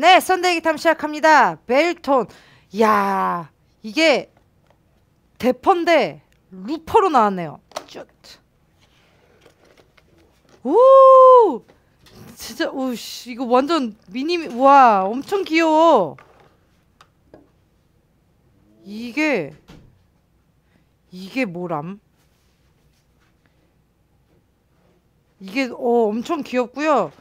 네, 썬데이 기탐 시작합니다. Valeton. 야, 이게 Dapper인데 looper로 나왔네요. 쭈. 오! 진짜 오씨 이거 완전 미니 와 엄청 귀여워. 이게 이게 뭐람? 이게 어 엄청 귀엽고요.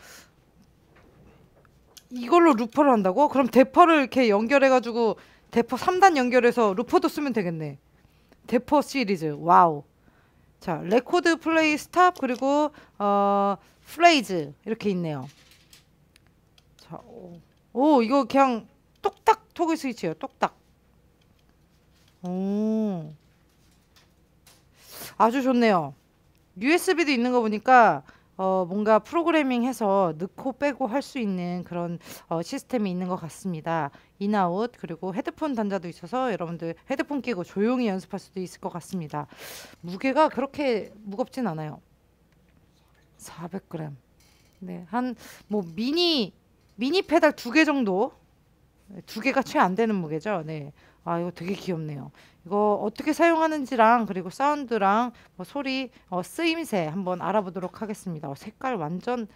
이걸로 looper를 한다고? 그럼 Dapper를 이렇게 연결해가지고 Dapper 3단 연결해서 looper도 쓰면 되겠네. Dapper 시리즈 wow. 자 record play stop 그리고 어 plays 이렇게 있네요. 자, 오, 오 이거 그냥 똑딱 토글 스위치예요. 똑딱. 오. 아주 좋네요. USB도 있는 거 보니까 어, 뭔가 프로그래밍해서 넣고 빼고 할 수 있는 그런 어, 시스템이 있는 것 같습니다. in out 그리고 헤드폰 단자도 있어서 여러분들 헤드폰 끼고 조용히 연습할 수도 있을 것 같습니다. 무게가 그렇게 무겁진 않아요. 400g. 네, 한 뭐 미니 미니 페달 두 개 정도. 네, 두 개가 채 안 되는 무게죠. 네. 아 이거 되게 귀엽네요. 이거 어떻게 사용하는지랑 그리고 사운드랑 뭐 소리 어, 쓰임새 한번 알아보도록 하겠습니다. 어, 색깔 완전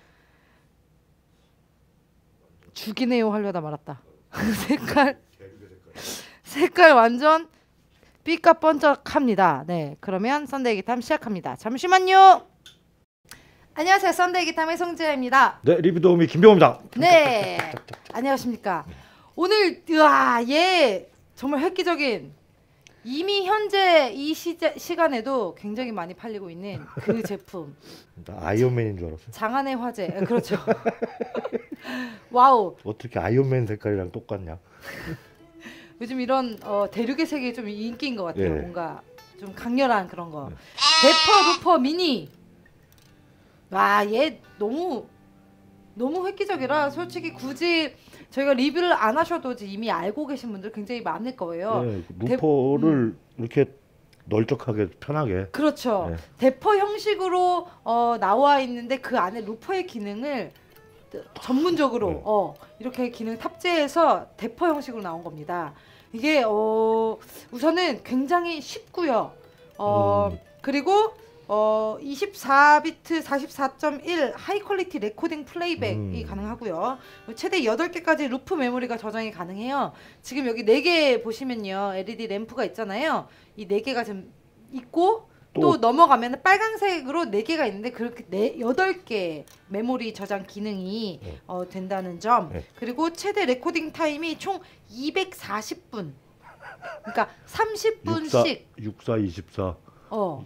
죽이네요 하려다 말았다. 색깔 색깔 완전 삐까 번쩍합니다. 네, 그러면 썬데이 기탐 시작합니다. 잠시만요. 안녕하세요, 썬데이 기탐의 송지아입니다. 네, 리뷰 도우미 김병호입니다. 네, 안녕하십니까. 오늘 으아 얘 정말 획기적인. 이미 현재 이 시제, 시간에도 굉장히 많이 팔리고 있는 그 제품. 나 아이언맨인 줄 알았어요. 장안의 화제. 에, 그렇죠. Wow. 어떻게 아이언맨 색깔이랑 똑같냐? 요즘 이런 어, 대륙의 세계에 좀 인기인 것 같아요. 예. 뭔가 좀 강렬한 그런 거. 네. Dapper Looper Mini. 와 얘 너무 너무 획기적이라 솔직히 굳이 저희가 리뷰를 안 하셔도 이미 알고 계신 분들 굉장히 많을 거예요 네, 대- 루퍼를 이렇게 널쩍하게 편하게. 그렇죠. 네. 대퍼 형식으로 어, 나와 있는데 그 안에 루퍼의 기능을 전문적으로 네. 어, 이렇게 기능 탑재해서 대퍼 형식으로 나온 겁니다. 이게 어, 우선은 굉장히 쉽고요. 어, 음. 그리고 어, 24비트 44.1 high quality recording playback이 음. 가능하고요. 최대 8개까지 loop 메모리가 저장이 가능해요. 지금 여기 4개 보시면요. LED 램프가 있잖아요. 이 4개가 지금 있고 또, 또- 넘어가면 빨간색으로 4개가 있는데 그렇게 네, 8개 메모리 저장 기능이 네. 어, 된다는 점. 네. 그리고 최대 recording time이 총 240분. 그러니까 30분씩 64, 24, 어.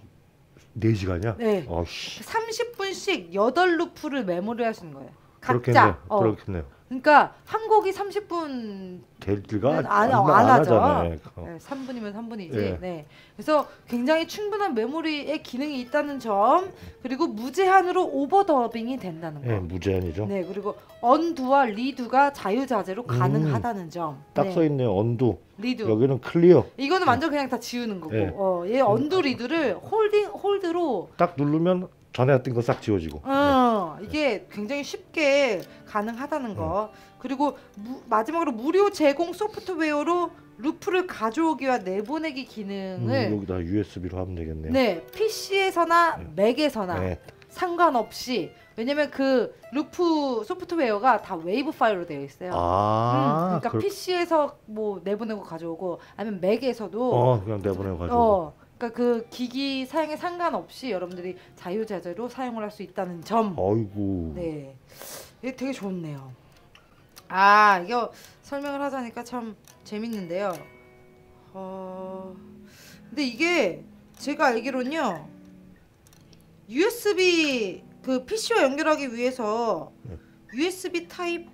4시간이야? 네. 어씨. 30분씩 8루프를 메모리 하시는 거예요. 그렇겠네. 각자. 어. 그렇겠네요. 그러니까 한 곡이 30분 될 리가 안, 안, 안, 안 하죠. 하잖아요. 어. 네, 3분이면 3분이지. 예. 네. 그래서 굉장히 충분한 메모리의 기능이 있다는 점, 그리고 무제한으로 오버더빙이 된다는 거. 네, 무제한이죠. 네, 그리고 undo와 redo가 자유자재로 가능하다는 점. 음. 딱 네, 써 있네요. Undo. Redo. 여기는 clear. 이거는 완전 그냥 다 지우는 거고. 네. 어, 얘 undo redo를 holding hold로 딱 누르면 전에 했던 거 싹 지워지고. 어, 이게 굉장히 쉽게 가능하다는 거. 그리고 무- 마지막으로 무료 제공 소프트웨어로 loop를 가져오기와 내보내기 음, 기능을 여기다 USB로 하면 되겠네요. 네 PC에서나 네. Mac에서나 네. 상관없이 왜냐면 그 loop 소프트웨어가 다 웨이브 파일로 되어 있어요. 아, 음, 그러니까 그렇- PC에서 뭐 내보내고 가져오고 아니면 Mac에서도 어, 그냥 내보내고 가지고. 어, 그러니까 그 기기 사양에 상관없이 여러분들이 자유자재로 사용을 할 수 있다는 점. 어이구. 네, 이게 되게 좋네요. 아, 이거 설명을 하자니까 참 재밌는데요. 어, 근데 이게 제가 알기로는요, USB 그 PC와 연결하기 위해서 네. USB 타입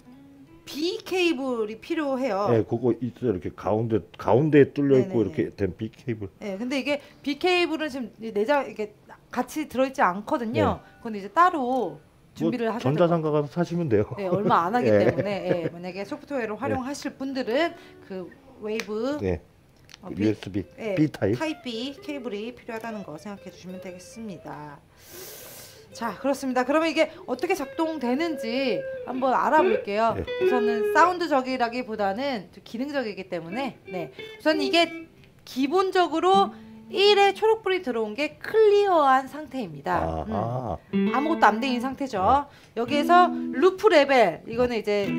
B 케이블이 필요해요. 네, 그거 있어요. 이렇게 가운데 가운데에 뚫려 있고 네네네. 이렇게 된 B 케이블. 네, 근데 이게 B 케이블은 지금 내장 이게 같이 들어있지 않거든요. 그건 이제 따로 준비를 뭐 돼요. 전자상가 가서 사시면 돼요. 네, 얼마 안 하기 예. 때문에 예, 만약에 소프트웨어를 활용하실 분들은 그 웨이브 네, 어, B, USB 예, B 타입. 타입 B 케이블이 필요하다는 거 생각해 주시면 되겠습니다. 자 그렇습니다. 그러면 이게 어떻게 작동되는지 한번 알아볼게요. 네. 우선은 사운드적이라기보다는 좀 기능적이기 때문에 네 우선 이게 기본적으로 1에 초록불이 들어온 게 clear한 상태입니다. 음. 아하. 아무것도 안 된 상태죠. 여기에서 loop 레벨 이거는 이제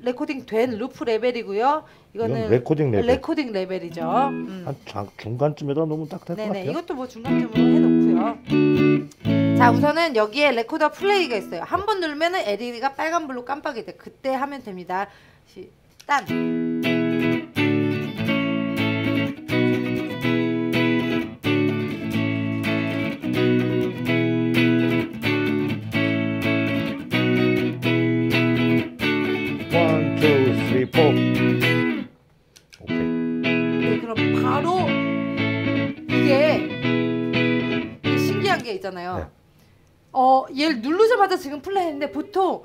recording 된 loop 레벨이고요. 이거는 recording 레벨. Recording 레벨이죠. 음. 한 장, 중간쯤에다 놓으면 딱될것 네네 같아요. 이것도 뭐 중간쯤으로 해놓고 요. 자 우선은 여기에 record play가 있어요. 한 번 누르면은 LED가 빨간불로 깜빡이 돼. 그때 하면 됩니다. 시, 딴. 있잖아요. 네. 어 얘를 누르자마자 지금 플레이했는데 보통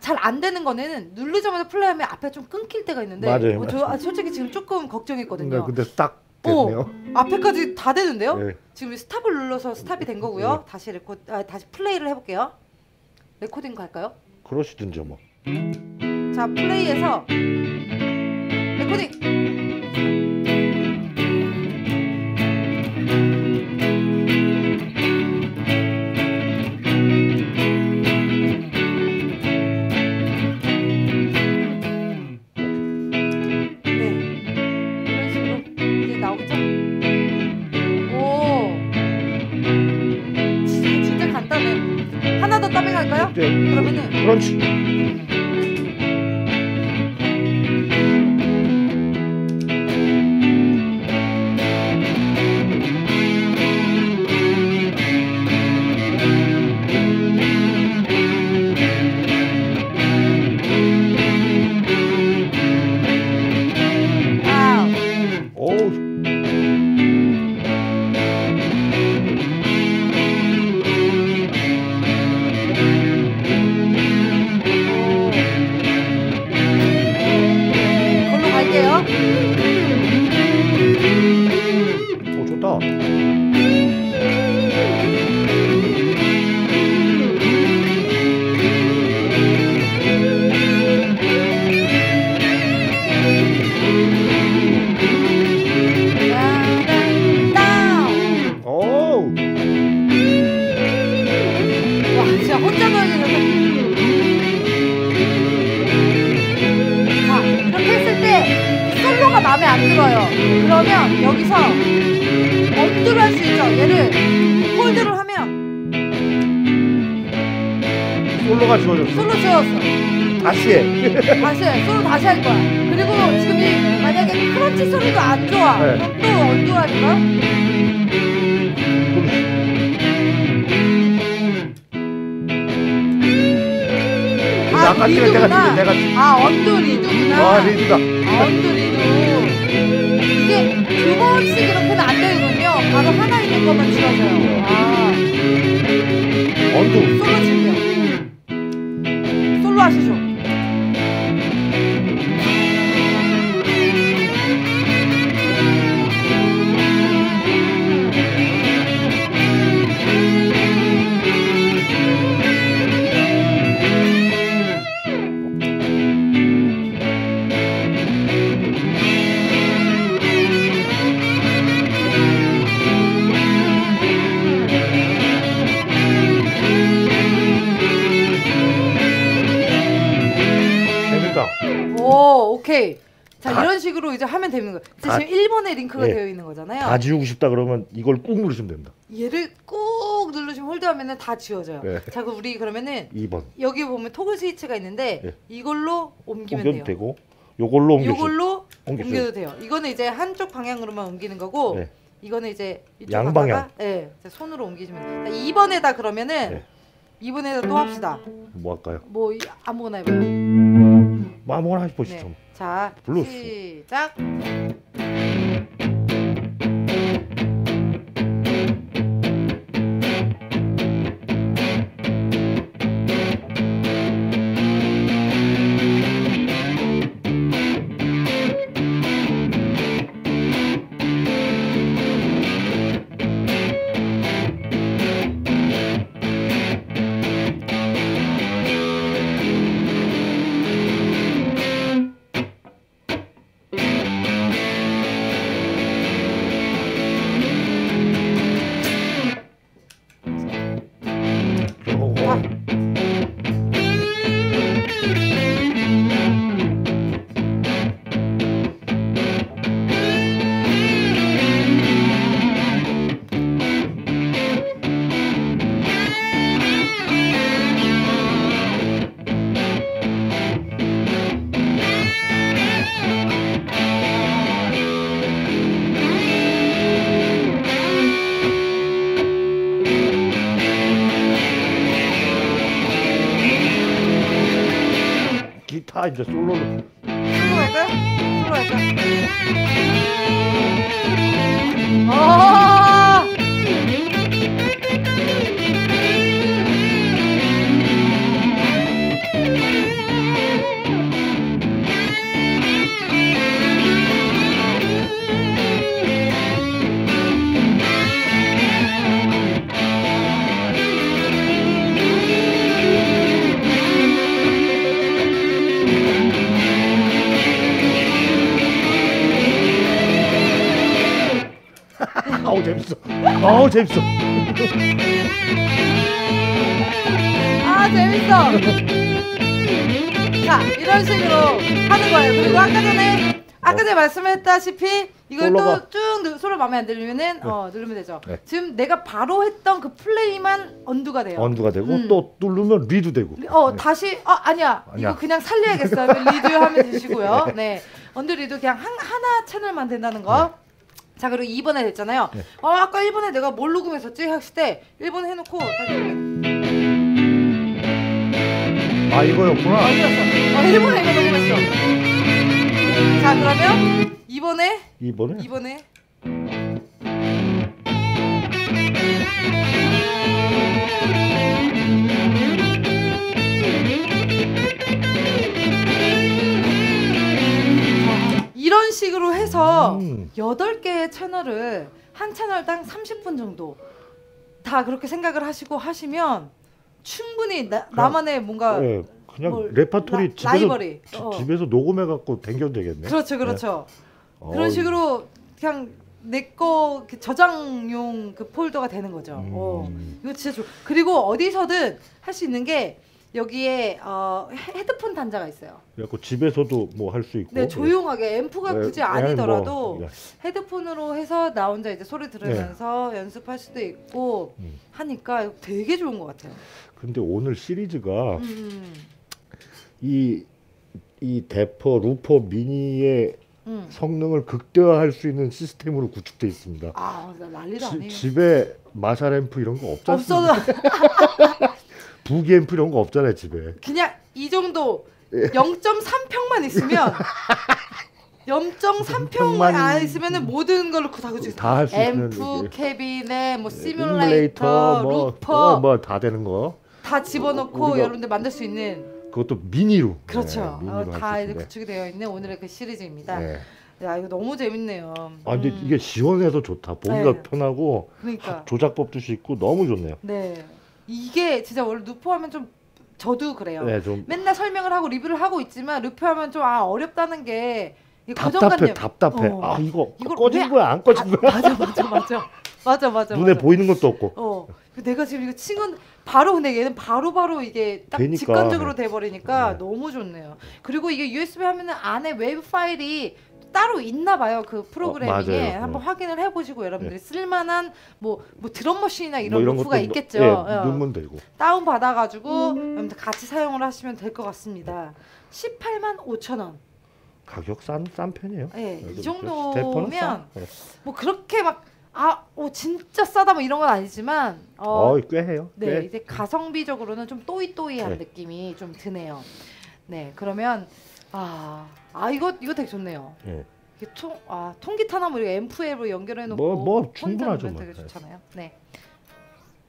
잘 안 되는 거는 누르자마자 플레이하면 앞에 좀 끊길 때가 있는데 맞아요, 어, 저 맞아요. 아, 솔직히 지금 조금 걱정했거든요. 네, 근데 딱 어, 됐네요. 앞에까지 다 되는데요? 네. 지금 스탑을 눌러서 스탑이 된 거고요. 네. 다시 레코 아, 다시 플레이를 해볼게요. 레코딩 갈까요? 그러시든지 뭐. 자 플레이해서 레코딩. 솔로가 지워졌어. 솔로 지웠어. 다시 해. 다시 해. 솔로 다시 할 거야. 그리고 지금 이 만약에 crunch 소리도 안 좋아. 네. 그럼 또 undo 하니까. 아, 아까 찍은 내가 찍은 내가. 아, undo redo구나. 와, redo다. 아, undo redo. 이게 두 번씩 이렇게는 안 되는군요. 바로 하나 있는 것만 지워져요. 아, 언두. 솔로 칠게요. 솔로 하 이런 식으로 이제 하면 되는 거예요. 자, 다- 지금 1번에 링크가 네. 되어 있는 거잖아요. 다 지우고 싶다 그러면 이걸 꾹 누르시면 됩니다. 얘를 꾹 누르시면 홀드하면은 다 지워져요. 네. 자, 그럼 우리 그러면은 2번. 여기 보면 토글 스위치가 있는데 네. 이걸로 옮기면 옮겨도 돼요. 되고 요걸로 옮겨. 이걸로 옮기죠. 옮겨도 돼요. 이거는 이제 한쪽 방향으로만 옮기는 거고 네. 이거는 이제 양방향. 이제 손으로 옮기시면 돼요. 자, 2번에다 그러면은 네. 2번에다 또 합시다. 뭐 할까요? 뭐 이- 아무거나 해봐요. 뭐 아무거나 하시 보시죠. 네. 자, 블루스. 시작. 이제 솔로로 솔로 아우 재밌어. 아 재밌어. 자 이런 식으로 하는 거예요. 그리고 아까 전에 아까 전에 말씀했다시피 이걸 솔로가- 또쭉 솔로 마음에 안 들면은 어 누르면 되죠. 네. 지금 내가 바로 했던 그 플레이만 undo가 돼요. undo가 되고 음. 또 누르면 redo 되고. 어 다시 아 아니야, 아니야. 이거 그냥 살려야겠어요. redo 하면 되시고요. 네 undo redo 그냥 한 하나 채널만 된다는 거. 자 그리고 2번에 됐잖아요. 네. 어 아까 1번에 내가 뭘 녹음했었지 하실 때 1번 해놓고 다시 아 이거였구나. 어디였어? 어 1번에 이거 녹음했어. 자 그러면 2번에 이번에 2번에 이런 식으로 해서 음. 여덟 개의 채널을 한 채널당 30분 정도 다 그렇게 생각을 하시고 하시면 충분히 나, 나만의 뭔가 예, 그냥 뭘, 레파토리 라- 집에서. 지- 어. 집에서 녹음해 갖고 댕겨도 되겠네. 그렇죠 그렇죠 어, 그런 식으로 그냥 내거 저장용 그 폴더가 되는 거죠. 음. 어. 이거 진짜 좋. 그리고 어디서든 할 수 있는 게 여기에 어, 헤- 헤드폰 단자가 있어요. 그래갖고 집에서도 뭐 할 수 있고. 네, 조용하게 앰프가 예, 굳이 예, 아니더라도 뭐, 예. 헤드폰으로 해서 나 혼자 이제 소리 들으면서 연습할 수도 있고 음. 하니까 되게 좋은 것 같아요. 근데 오늘 시리즈가 음, 이, 이 대퍼 루퍼 미니의 음. 성능을 극대화할 수 있는 시스템으로 구축돼 있습니다. 아, 나 난리도 지- 아니에요. 집에 마샬 앰프 이런 거 없잖아요. 없어도 부기 앰프 이런 거 없잖아요 집에. 그냥 이 정도 예. 0.3평만 있으면 0.3평만 평만 안 있으면은 모든 걸로 다 그치. 다할수 있는 앰프. 캐비넷, 뭐 시뮬레이터 시뮬레이터, 뭐, looper 뭐다 되는 거. 다 집어넣고 여러분들 만들 수 있는 그것도 미니로. 그렇죠. 네, 어, 미니로 다 이제 있는데. 구축이 되어 있는 오늘의 그 시리즈입니다. 네. 야 이거 너무 재밌네요. 아 근데 음, 이게 시원해서 좋다. 보기가 네. 편하고 그러니까 조작법도 쉽고 너무 좋네요. 네 이게 진짜 원래 looper 하면 좀 저도 그래요. 네, 좀 맨날 설명을 하고 리뷰를 하고 있지만 looper 하면 좀 아 어렵다는 게 답답해. 답답해. 어. 아 이거 꺼진 왜 거야, 안 꺼진 아, 거야? 맞아 맞아 맞아 맞아 맞아 눈에 맞아. 보이는 것도 없고. 어 내가 지금 이거 친건 바로 근데 얘는 바로 바로 이게 딱 되니까. 직관적으로 돼버리니까 네. 너무 좋네요. 그리고 이게 USB 하면은 안에 웨브 파일이 따로 있나 봐요 그 프로그래밍에 어, 맞아요. 한번 네. 확인을 해보시고 여러분들이 쓸만한 뭐 뭐 드럼 머신이나 뭐 이런 이런 루프가 있겠죠. 예, 어. 다운 받아가지고 여러분들 같이 사용을 하시면 될 것 같습니다. 18만 5천 원. 가격 싼, 싼 편이에요. 예, 이 정도면 싸. 예. 뭐 그렇게 막 아, 오 진짜 싸다 뭐 이런 건 아니지만 어, 어, 꽤 해요. 네, 꽤. 이제 가성비적으로는 좀 또이또이한 네. 느낌이 좀 드네요. 네, 그러면 아, 아 이거 이거 되게 좋네요. 예. 이게 통, 아 통기타나 뭐 앰프앱으로 연결해 놓고 뭐, 뭐 충분하죠, 뭐. 되게 네. 좋잖아요. 네.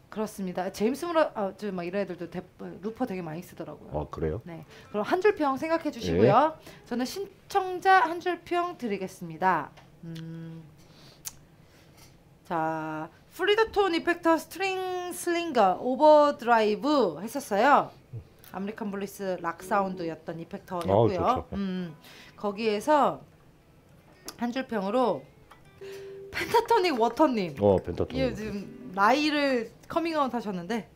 그렇습니다. 제임스 무라 아저막 이런 애들도 대, looper 되게 많이 쓰더라고요. 어 그래요? 네. 그럼 한 줄 평 생각해 주시고요. 저는 신청자 한 줄 평 드리겠습니다. 음. 자, Free The Tone effector String Slinger 오버드라이브 했었어요. American 블루스 락 사운드였던 effector였고요. 어, 좋죠. 음. 거기에서 한 줄 평으로 펜타토닉 워터님 어. 이게 지금 나이를 커밍아웃 하셨는데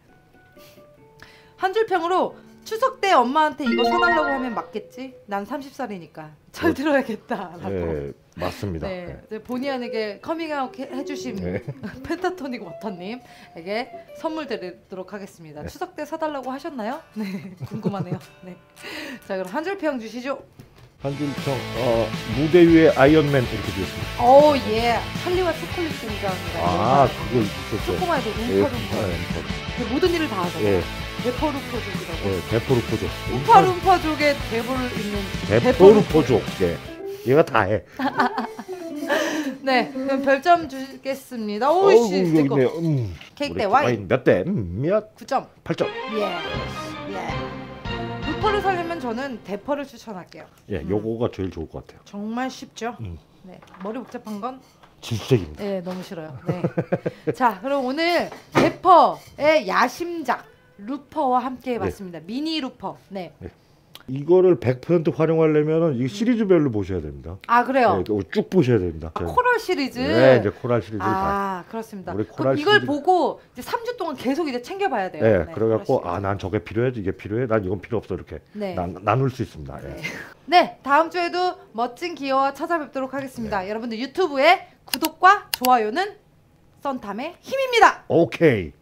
한 줄 평으로 추석 때 엄마한테 이거 사달라고 하면 맞겠지? 난 30살이니까 잘 어. 들어야겠다라고. 예, 맞습니다. 네, 예. 이제 본의 아니게 커밍아웃 해- 해주신 네. 펜타토닉 워터님에게 선물 드리도록 하겠습니다. 네. 추석 때 사달라고 하셨나요? 네, 궁금하네요. 네, 자 그럼 한 줄 평 주시죠. 한줄평 어, 무대 위에 아이언맨 이렇게 되었습니다. 오 예, 할리와 초콜릿 등장합니다. 아 그거 있었죠. 조그마해도 예, 룸파룸파 예, 모든 일을 다 하죠. 예. 대포루포족이라고. 예, 대포루포족. 음파룸파족의 대보를 잇는 대포루포족. 예. 얘가 다 해. 네, 그럼 별점 주겠습니다. 오이씨, 내거 있네요. 음. 케이크 대 와인 몇 대? 음, 몇? 9점. 8점. 예, 예. 루퍼를 살려면 저는 대퍼를 추천할게요. 예, 음. 요거가 제일 좋을 것 같아요. 정말 쉽죠. 음. 네, 머리 복잡한 건 질색입니다. 네, 너무 싫어요. 네. 자, 그럼 오늘 대퍼의 야심작 루퍼와 함께 해봤습니다. 미니 루퍼. 네. 이거를 100% 활용하려면은 이 시리즈별로 보셔야 됩니다. 아 그래요. 예, 이거 쭉 보셔야 됩니다. 아, 코랄 시리즈. 네, 이제 코랄 시리즈 다. 아 그렇습니다. 우리 코랄 이걸 시리즈- 보고 이제 3주 동안 계속 이제 챙겨봐야 돼요. 예, 네, 그래갖고 코랄 아난 저게 필요해, 이게 필요해, 난 이건 필요 없어 이렇게. 네. 나, 나눌 수 있습니다. 예. 네. 네, 다음 주에도 멋진 기어와 찾아뵙도록 하겠습니다. 네. 여러분들 유튜브에 구독과 좋아요는 썬탐의 힘입니다. 오케이.